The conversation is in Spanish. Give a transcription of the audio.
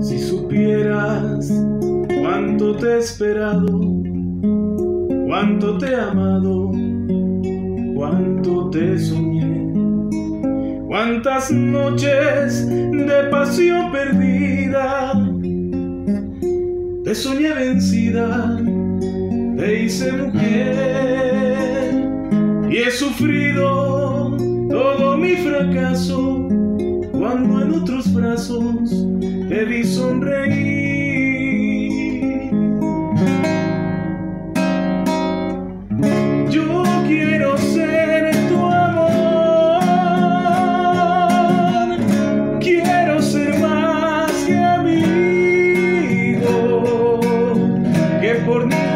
Si supieras cuánto te he esperado, cuánto te he amado, cuánto te soñé, cuántas noches de pasión perdida, te soñé vencida, te hice mujer y he sufrido todo mi fracaso otros brazos te vi sonreír. Yo quiero ser tu amor, quiero ser más que amigo, que por mí